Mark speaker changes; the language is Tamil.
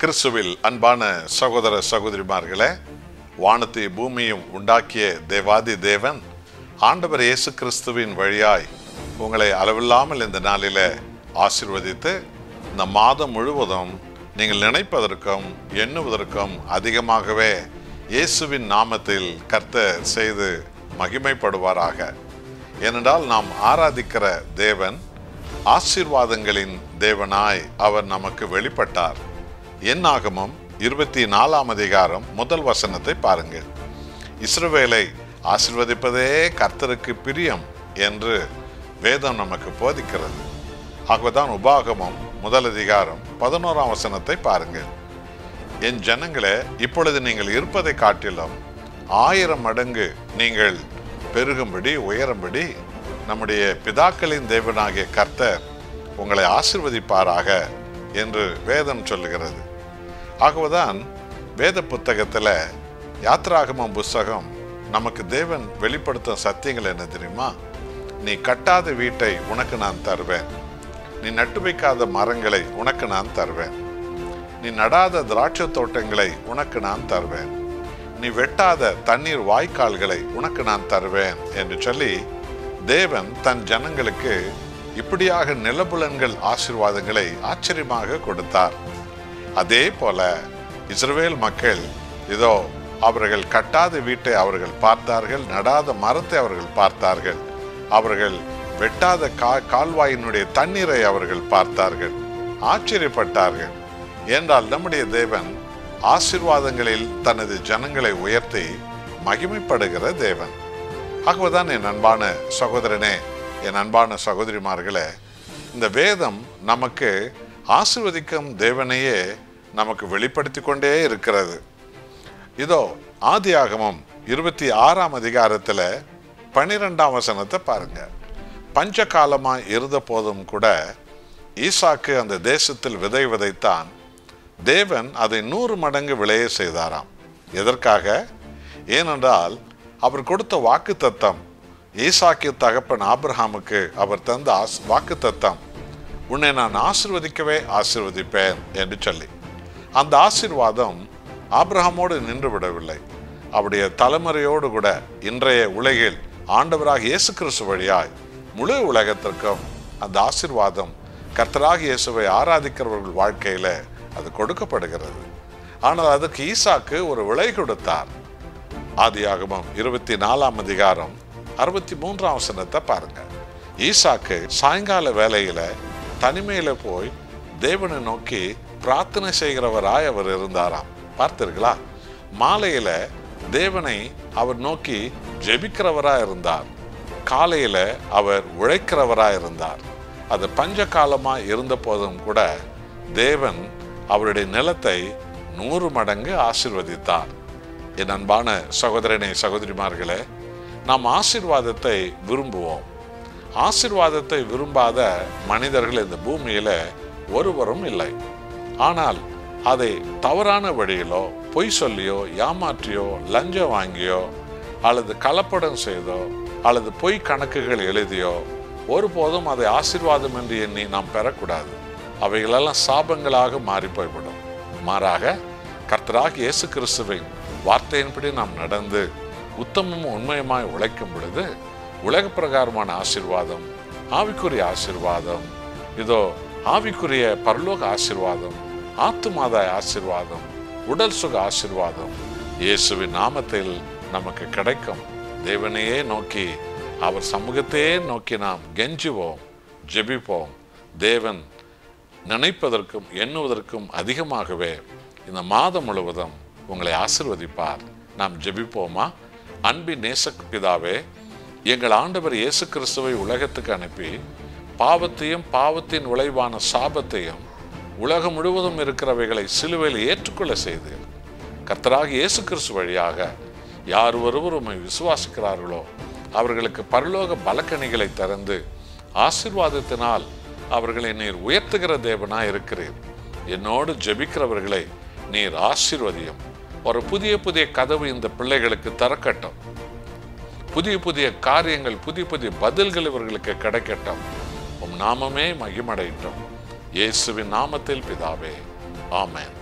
Speaker 1: கிறிஸ்துவில் அன்பான சகோதர சகோதரிமார்களே வானத்தை பூமியும் உண்டாக்கிய தேவாதி தேவன் ஆண்டவர் இயேசு கிறிஸ்துவின் வழியாய் உங்களை அளவில்லாமல் இந்த நாளில ஆசிர்வதித்து இந்த மாதம் முழுவதும் நீங்கள் நினைப்பதற்கும் எண்ணுவதற்கும் அதிகமாகவே இயேசுவின் நாமத்தில் கர்த்த செய்து மகிமைப்படுவாராக. ஏனென்றால் நாம் ஆராதிக்கிற தேவன் ஆசீர்வாதங்களின் தேவனாய் அவர் நமக்கு வெளிப்பட்டார். என் ஆகமம் இருபத்தி நாலாம் அதிகாரம் முதல் வசனத்தை பாருங்கள். இஸ்ரவேலை ஆசிர்வதிப்பதே கர்த்தருக்கு பிரியம் என்று வேதம் நமக்கு போதிக்கிறது. ஆகவேதான் உபாகமம் முதல் அதிகாரம் பதினோராம் வசனத்தை பாருங்கள். என் ஜனங்களே இப்பொழுது நீங்கள் இருப்பதை காட்டிலும் ஆயிரம் மடங்கு நீங்கள் பெருகும்படி உயரும்படி நம்முடைய பிதாக்களின் தேவனாகிய கர்த்தர் உங்களை ஆசிர்வதிப்பாராக. என்று வேதம் சொல்லுகிறது. ஆகவேதான் வேத புத்தகத்தில் யாத்ராகமம் புஸ்தகம் நமக்கு தேவன் வெளிப்படுத்தும் சத்தியங்கள் என்ன தெரியுமா? நீ கட்டாத வீட்டை உனக்கு நான் தருவேன். நீ நட்டு வைக்காத மரங்களை உனக்கு நான் தருவேன். நீ நடாத திராட்சை தோட்டங்களை உனக்கு நான் தருவேன். நீ வெட்டாத தண்ணீர் வாய்க்கால்களை உனக்கு நான் தருவேன் என்று சொல்லி தேவன் தன் ஜனங்களுக்கு இப்படியாக நிலபுலன்கள் ஆசிர்வாதங்களை ஆச்சரியமாக கொடுத்தார். அதே போல இஸ்ரவேல் மக்கள் இதோ அவர்கள் கட்டாத வீட்டை அவர்கள் பார்த்தார்கள் நடாத மரத்தை அவர்கள் பார்த்தார்கள். அவர்கள் வெட்டாத கா கால்வாயினுடைய தண்ணீரை அவர்கள் பார்த்தார்கள். ஆச்சரியப்பட்டார்கள். என்றால் நம்முடைய தேவன் ஆசிர்வாதங்களில் தனது ஜனங்களை உயர்த்தி மகிமைப்படுகிற தேவன். ஆகவேதான் என் அன்பான சகோதரனே என் அன்பான சகோதரிமார்களே இந்த வேதம் நமக்கு ஆசிர்வதிக்கும் தேவனையே நமக்கு வெளிப்படுத்தி கொண்டே இருக்கிறது. இதோ ஆதி ஆகமம் இருபத்தி ஆறாம் அதிகாரத்தில் பனிரெண்டாம் வசனத்தை பாருங்க. பஞ்சகாலமாக இருந்த போதும் கூட ஈசாக்கு அந்த தேசத்தில் விதை விதைத்தான். தேவன் அதை நூறு மடங்கு விளைய செய்தாராம். எதற்காக? ஏனென்றால் அவர் கொடுத்த வாக்கு தத்தம் ஈசாக்கின் தகப்பன் ஆபிரஹாமுக்கு அவர் தந்த ஆஸ் வாக்கு தத்தம் உன்னை நான் ஆசிர்வதிக்கவே ஆசிர்வதிப்பேன் என்று சொல்லி. அந்த ஆசிர்வாதம் ஆபிரஹாமோடு நின்று விடவில்லை. அவருடைய தலைமுறையோடு கூட இன்றைய உலகில் ஆண்டவராக இயேசு கிறிஸ்து வழியாய் முழு உலகத்திற்கும் அந்த ஆசிர்வாதம் கர்த்தராக இயேசுவை ஆராதிக்கிறவர்கள் வாழ்க்கையில் அது கொடுக்கப்படுகிறது. ஆனால் அதுக்கு ஈசாக்கு ஒரு விலை கொடுத்தார். ஆதியாகமம் இருபத்தி நாலாம் அதிகாரம் அறுபத்தி மூன்றாம் வசனத்தை பாருங்க. ஈசாக்கு சாயங்கால வேலையில தனிமையில போய் தேவனை நோக்கி பிரார்த்தனை செய்கிறவராய் அவர் இருந்தாராம். பார்த்தீர்களா? மாலையில தேவனை அவர் நோக்கி ஜெபிக்கிறவராய் இருந்தார். காலையில அவர் உழைக்கிறவராய் இருந்தார். அது பஞ்ச காலமா இருந்த போதும் கூட தேவன் அவருடைய நிலத்தை நூறு மடங்கு ஆசிர்வதித்தார். என் அன்பான சகோதரனே சகோதரிமார்களே நாம் ஆசிர்வாதத்தை விரும்புவோம். ஆசிர்வாதத்தை விரும்பாத மனிதர்கள் இந்த பூமியில ஒருவரும் இல்லை. ஆனால் அதை தவறான வழியிலோ பொய் சொல்லியோ ஏமாற்றியோ லஞ்சம் வாங்கியோ அல்லது கலப்படம் செய்தோ அல்லது பொய் கணக்குகள் எழுதியோ ஒருபோதும் அதை ஆசிர்வாதம் என்று எண்ணி நாம் பெறக்கூடாது. அவைகளெல்லாம் சாபங்களாக மாறி போய்விடும். மாறாக கர்த்தராக இயேசு கிறிஸ்துவின் வார்த்தையின்படி நாம் நடந்து உத்தமமும் உண்மையுமாய் உழைக்கும் பொழுது உலக பிரகாரமான ஆசிர்வாதம் ஆவிக்குரிய ஆசிர்வாதம் இதோ ஆவிக்குரிய பரலோக ஆசிர்வாதம் ஆத்துமாதாய ஆசிர்வாதம் உடல் சுக ஆசிர்வாதம் இயேசுவின் நாமத்தில் நமக்கு கிடைக்கும். தேவனையே நோக்கி அவர் சமூகத்தையே நோக்கி நாம் கெஞ்சுவோம் ஜெபிப்போம். தேவன் நினைப்பதற்கும் எண்ணுவதற்கும் அதிகமாகவே இந்த மாதம் முழுவதும் உங்களை ஆசிர்வதிப்பார். நாம் ஜெபிப்போமா? அன்பின் நேசக் பிதாவே எங்கள் ஆண்டவர் இயேசு கிறிஸ்துவை உலகத்துக்கு அனுப்பி பாவத்தையும் பாவத்தின் விளைவான சாபத்தையும் உலகம் முழுவதும் இருக்கிறவைகளை சிலுவையில் ஏற்றுக்கொள்ள செய்து கர்த்தராக இயேசு கிறிஸ்து வழியாக யார் ஒருவர் உம்மை விசுவாசிக்கிறார்களோ அவர்களுக்கு பரலோக பலக்கணிகளை திறந்து ஆசிர்வாதத்தினால் அவர்களை நீர் உயர்த்துகிற தேவனா இருக்கிறீர் என்னோடு ஜெபிக்கிறவர்களை நீர் ஆசீர்வதியும். ஒரு புதிய புதிய கதவு இந்த பிள்ளைகளுக்கு திறக்கட்டும். புதிய புதிய காரியங்கள் புதிய புதிய பதில்கள் இவர்களுக்கு கிடைக்கட்டும். உம் நாமமே மகிமடையட்டும். இயேசுவின் நாமத்தில் பிதாவே ஆமேன்.